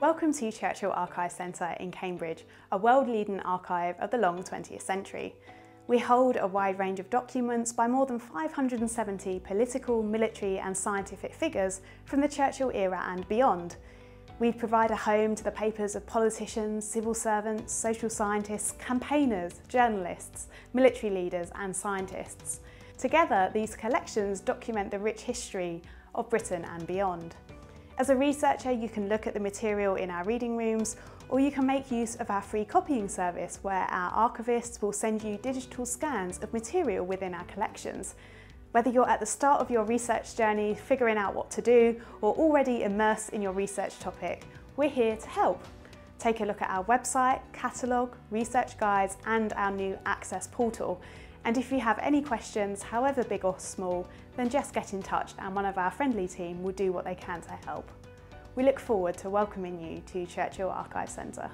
Welcome to Churchill Archive Centre in Cambridge, a world-leading archive of the long 20th century. We hold a wide range of documents by more than 570 political, military and scientific figures from the Churchill era and beyond. We provide a home to the papers of politicians, civil servants, social scientists, campaigners, journalists, military leaders and scientists. Together, these collections document the rich history of Britain and beyond. As a researcher, you can look at the material in our reading rooms, or you can make use of our free copying service where our archivists will send you digital scans of material within our collections. Whether you're at the start of your research journey, figuring out what to do, or already immersed in your research topic, we're here to help. Take a look at our website, catalogue, research guides, and our new Access portal. And if you have any questions, however big or small, then just get in touch and one of our friendly team will do what they can to help. We look forward to welcoming you to Churchill Archive Centre.